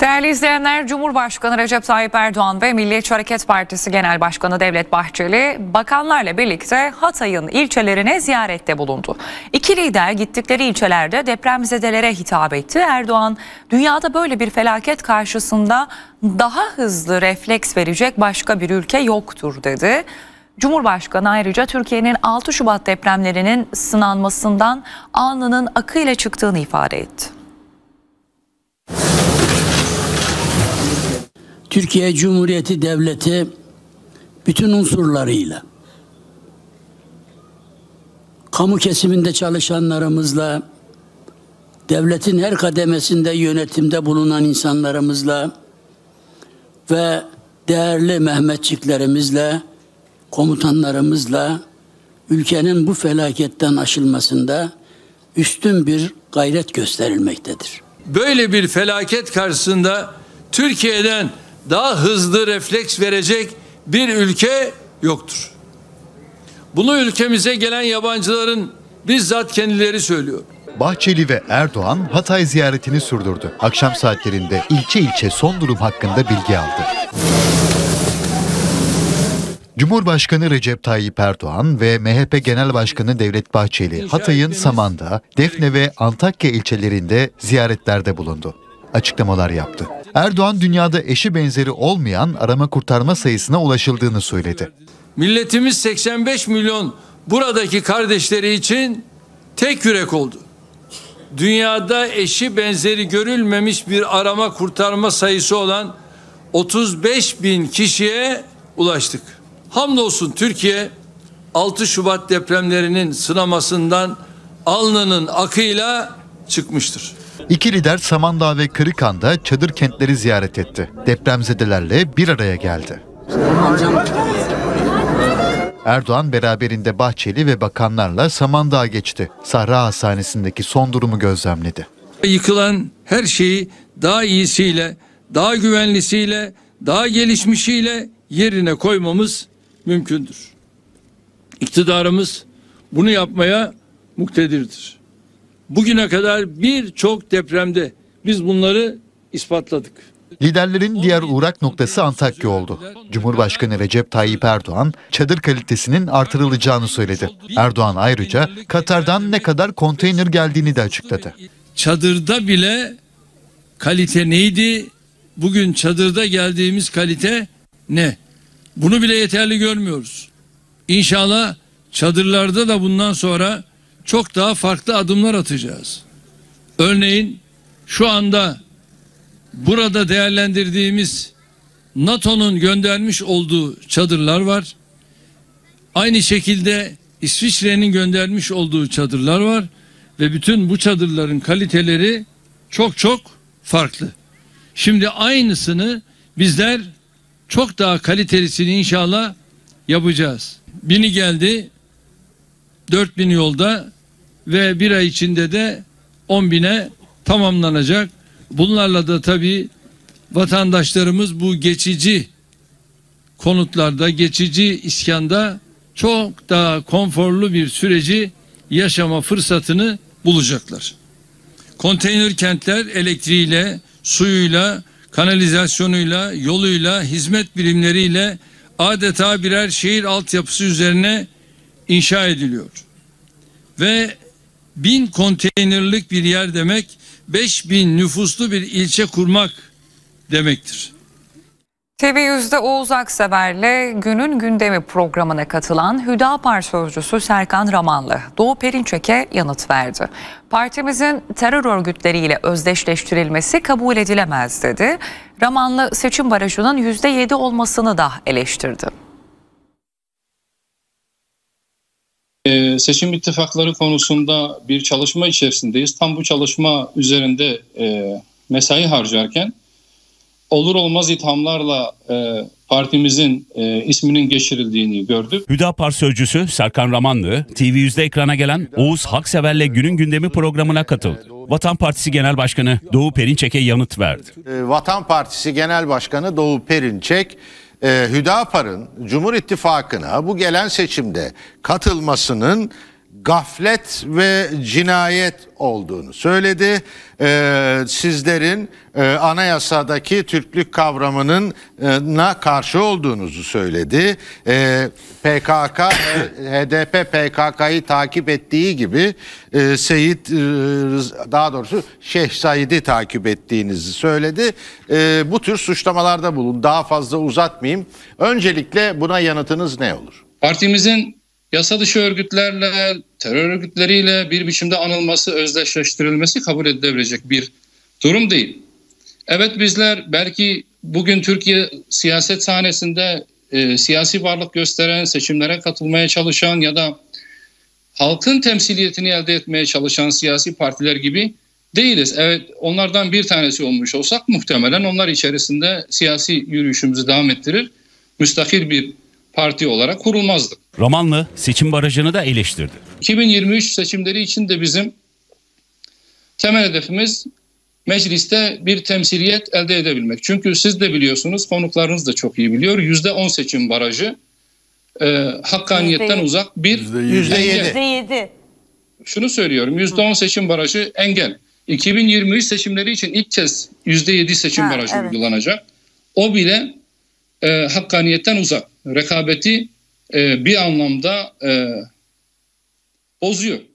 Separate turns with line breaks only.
Değerli izleyenler, Cumhurbaşkanı Recep Tayyip Erdoğan ve Milliyetçi Hareket Partisi Genel Başkanı Devlet Bahçeli bakanlarla birlikte Hatay'ın ilçelerine ziyarette bulundu. İki lider gittikleri ilçelerde depremzedelere hitap etti. Erdoğan, dünyada böyle bir felaket karşısında daha hızlı refleks verecek başka bir ülke yoktur dedi. Cumhurbaşkanı ayrıca Türkiye'nin 6 Şubat depremlerinin sınanmasından alnının akıyla çıktığını ifade etti.
Türkiye Cumhuriyeti Devleti bütün unsurlarıyla kamu kesiminde çalışanlarımızla devletin her kademesinde yönetimde bulunan insanlarımızla ve değerli Mehmetçiklerimizle komutanlarımızla ülkenin bu felaketten aşılmasında üstün bir gayret gösterilmektedir.
Böyle bir felaket karşısında Türkiye'den daha hızlı refleks verecek bir ülke yoktur. Bunu ülkemize gelen yabancıların bizzat kendileri söylüyor.
Bahçeli ve Erdoğan Hatay ziyaretini sürdürdü. Akşam saatlerinde ilçe ilçe son durum hakkında bilgi aldı. Cumhurbaşkanı Recep Tayyip Erdoğan ve MHP Genel Başkanı Devlet Bahçeli Hatay'ın Samandağ, Defne ve Antakya ilçelerinde ziyaretlerde bulundu. Açıklamalar yaptı. Erdoğan dünyada eşi benzeri olmayan arama kurtarma sayısına ulaşıldığını söyledi.
Milletimiz 85 milyon buradaki kardeşleri için tek yürek oldu. Dünyada eşi benzeri görülmemiş bir arama kurtarma sayısı olan 35 bin kişiye ulaştık. Hamdolsun Türkiye 6 Şubat depremlerinin sınamasından alnının akıyla çıkmıştır.
İki lider Samandağ ve Kırıkan'da çadır kentleri ziyaret etti. Depremzedelerle bir araya geldi. Erdoğan beraberinde Bahçeli ve bakanlarla Samandağ'a geçti. Sahra Hastanesi'ndeki son durumu gözlemledi.
Yıkılan her şeyi daha iyisiyle, daha güvenlisiyle, daha gelişmişiyle yerine koymamız mümkündür. İktidarımız bunu yapmaya muktedirdir. Bugüne kadar birçok depremde biz bunları ispatladık.
Liderlerin diğer uğrak noktası Antakya oldu. Cumhurbaşkanı Recep Tayyip Erdoğan çadır kalitesinin artırılacağını söyledi. Erdoğan ayrıca Katar'dan ne kadar konteyner geldiğini de açıkladı.
Çadırda bile kalite neydi? Bugün çadırda geldiğimiz kalite ne? Bunu bile yeterli görmüyoruz. İnşallah çadırlarda da bundan sonra çok daha farklı adımlar atacağız. Örneğin şu anda burada değerlendirdiğimiz NATO'nun göndermiş olduğu çadırlar var. Aynı şekilde İsviçre'nin göndermiş olduğu çadırlar var ve bütün bu çadırların kaliteleri çok çok farklı. Şimdi aynısını bizler çok daha kalitelisini inşallah yapacağız. Bini geldi, 4000 yolda ve bir ay içinde de 10 bine tamamlanacak. Bunlarla da tabii vatandaşlarımız bu geçici konutlarda, geçici iskanda çok daha konforlu bir süreci yaşama fırsatını bulacaklar. Konteyner kentler elektriğiyle, suyuyla, kanalizasyonuyla, yoluyla, hizmet birimleriyle adeta birer şehir altyapısı üzerine inşa ediliyor. Ve bin konteynerlik bir yer demek, beş bin nüfuslu bir ilçe kurmak demektir.
TV100'de Oğuz Aksever'le Günün Gündemi programına katılan Hüdapar sözcüsü Serkan Ramanlı Doğu Perinçek'e yanıt verdi. Partimizin terör örgütleriyle özdeşleştirilmesi kabul edilemez dedi. Ramanlı seçim barajının %7 olmasını da eleştirdi.
Ee, seçim ittifakları konusunda bir çalışma içerisindeyiz. Tam bu çalışma üzerinde e, mesai harcarken olur olmaz ithamlarla e, partimizin e, isminin geçirildiğini gördük.
Hüdapar sözcüsü Serkan Ramanlı, TV100'de ekrana gelen Oğuz Haksever'le Günün Gündemi programına katıldı. Vatan Partisi Genel Başkanı Doğu Perinçek'e yanıt verdi.
E, Vatan Partisi Genel Başkanı Doğu Perinçek, e, Hüdapar'ın Cumhur İttifakı'na bu gelen seçimde katılmasının gaflet ve cinayet olduğunu söyledi. Ee, sizlerin e, anayasadaki Türklük kavramının e, karşı olduğunuzu söyledi. Ee, PKK, e, HDP PKK'yı takip ettiği gibi e, Seyit e, daha doğrusu Şeyh Said'i takip ettiğinizi söyledi. E, bu tür suçlamalarda bulun. Daha fazla uzatmayayım. Öncelikle buna yanıtınız ne olur?
Partimizin yasa dışı örgütlerle, terör örgütleriyle bir biçimde anılması, özdeşleştirilmesi kabul edilebilecek bir durum değil. Evet bizler belki bugün Türkiye siyaset sahnesinde e, siyasi varlık gösteren, seçimlere katılmaya çalışan ya da halkın temsiliyetini elde etmeye çalışan siyasi partiler gibi değiliz. Evet onlardan bir tanesi olmuş olsak muhtemelen onlar içerisinde siyasi yürüyüşümüzü devam ettirir. Müstakil bir parti olarak kurulmazdık.
Ramanlı seçim barajını da eleştirdi.
2023 seçimleri için de bizim temel hedefimiz mecliste bir temsiliyet elde edebilmek. Çünkü siz de biliyorsunuz, konuklarınız da çok iyi biliyor. %10 seçim barajı e, hakkaniyetten
Yüzde-
uzak bir
Yüzde
engel.
yedi.
%7.
Şunu söylüyorum, %10 seçim barajı engel. 2023 seçimleri için ilk kez %7 seçim
Ha,
barajı
evet.
uygulanacak. O bile e, hakkaniyetten uzak. Rekabeti e, bir anlamda e, bozuyor.